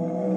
you